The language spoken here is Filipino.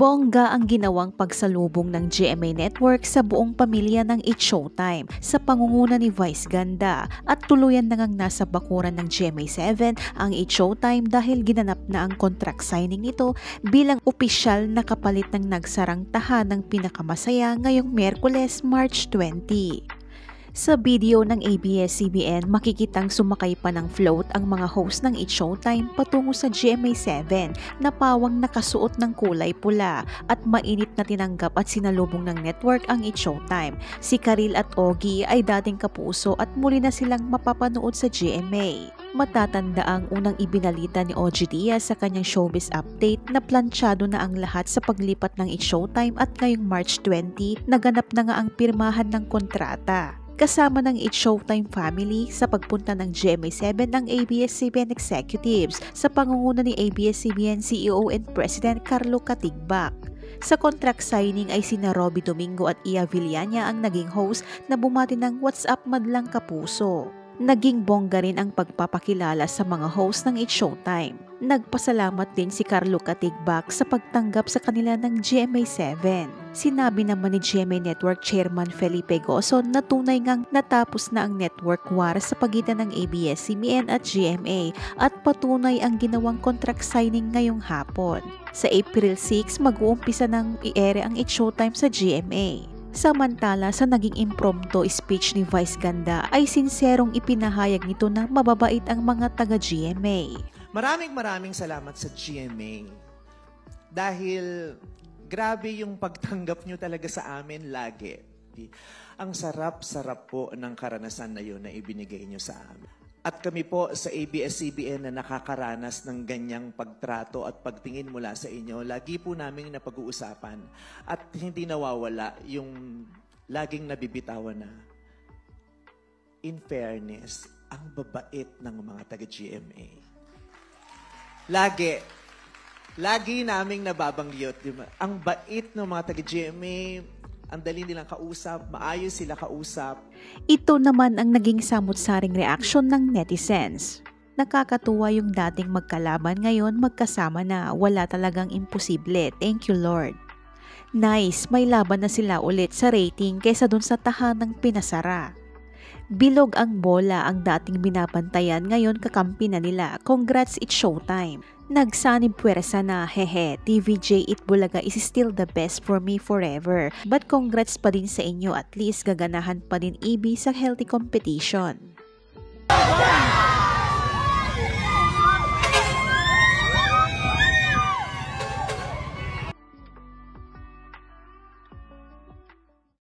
Bongga ang ginawang pagsalubong ng GMA Network sa buong pamilya ng It's Showtime sa pangunguna ni Vice Ganda at tuluyan na ngang nasa bakuran ng GMA7 ang It's Showtime dahil ginanap na ang contract signing nito bilang opisyal na kapalit ng nagsarang tahanang pinakamasaya ngayong Merkules, March 20. Sa video ng ABS-CBN, makikitang sumakay pa ng float ang mga host ng It's Showtime patungo sa GMA7 na pawang nakasuot ng kulay pula at mainit na tinanggap at sinalubong ng network ang It's Showtime. Si Karil at Ogie ay dating kapuso at muli na silang mapapanood sa GMA. Matatanda ang unang ibinalita ni OG Diaz sa kanyang showbiz update na planchado na ang lahat sa paglipat ng It's Showtime at ngayong March 20, naganap na nga ang pirmahan ng kontrata kasama ng It's Showtime family sa pagpunta ng GMA7 ng ABS-CBN executives sa pangunguna ni ABS-CBN CEO and President Carlo Katigbak. Sa contract signing ay sina Robbie Domingo at Ia Villania ang naging host na bumati ng WhatsApp Madlang Kapuso. Naging bongga rin ang pagpapakilala sa mga host ng It's Showtime. Nagpasalamat din si Carlo Katigbak sa pagtanggap sa kanila ng GMA7. Sinabi naman ni GMA Network Chairman Felipe Gozon na tunay ngang natapos na ang network war sa pagitan ng ABS-CBN at GMA at patunay ang ginawang contract signing ngayong hapon. Sa April 6, mag-uumpisa ng i-ere ang It's Showtime sa GMA. Samantala sa naging impromptu speech ni Vice Ganda ay sinserong ipinahayag nito na mababait ang mga taga-GMA. Maraming maraming salamat sa GMA. Dahil grabe yung pagtanggap nyo talaga sa amin lagi. Ang sarap-sarap po ng karanasan na yun na ibinigay nyo sa amin. At kami po sa ABS-CBN na nakakaranas ng ganyang pagtrato at pagtingin mula sa inyo, lagi po namin napag-uusapan at hindi nawawala yung laging nabibitawan na in fairness, ang babait ng mga taga-GMA. Lagi, lagi naming nababanggit, di ba? Ang bait ng mga taga-GMA, ang dali nilang kausap, maayos sila kausap. Ito naman ang naging samot-saring reaksyon ng netizens. Nakakatuwa yung dating magkalaban ngayon magkasama na wala talagang imposible. Thank you Lord. Nice, may laban na sila ulit sa rating kaysa dun sa tahanang pinasara. Bilog ang bola ang dating binabantayan ngayon kakampi na nila. Congrats, it's showtime. Nagsanib puwersa na, hehe, TVJ Itbulaga is still the best for me forever. But congrats pa din sa inyo at least gaganahan pa din EB sa healthy competition.